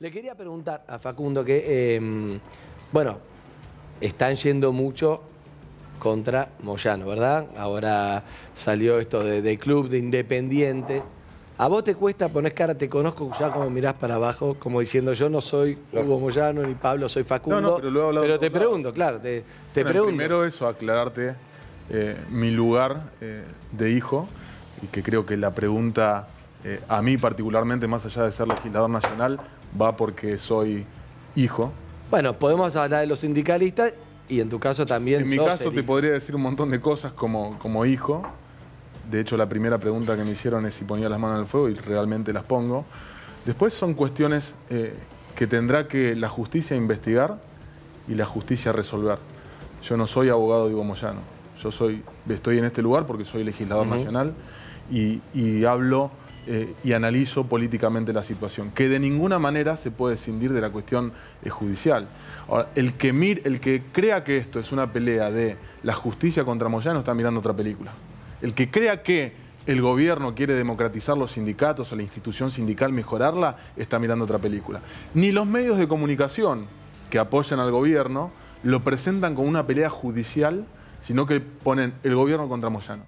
Le quería preguntar a Facundo que, eh, bueno, están yendo mucho contra Moyano, ¿verdad? Ahora salió esto de, de club, de independiente. ¿A vos te cuesta poner cara, te conozco ya como mirás para abajo, como diciendo yo no soy Hugo Moyano ni Pablo, soy Facundo? No, no, pero lo he hablado Pero te pregunto, claro, te, te Bueno, pregunto. Primero eso, aclararte eh, mi lugar eh, de hijo y que creo que la pregunta eh, a mí particularmente, más allá de ser legislador nacional, va porque soy hijo. Bueno, podemos hablar de los sindicalistas y en tu caso también En mi sos caso el te podría decir un montón de cosas como, como hijo. De hecho, la primera pregunta que me hicieron es si ponía las manos en el fuego y realmente las pongo. Después son cuestiones eh, que tendrá que la justicia investigar y la justicia resolver. Yo no soy abogado de Ivo Moyano. Yo soy, estoy en este lugar porque soy legislador nacional y, y hablo eh, y analizo políticamente la situación, que de ninguna manera se puede escindir de la cuestión eh, judicial. Ahora, el que, el que crea que esto es una pelea de la justicia contra Moyano está mirando otra película. El que crea que el gobierno quiere democratizar los sindicatos o la institución sindical, mejorarla, está mirando otra película. Ni los medios de comunicación que apoyan al gobierno lo presentan como una pelea judicial, sino que ponen el gobierno contra Moyano.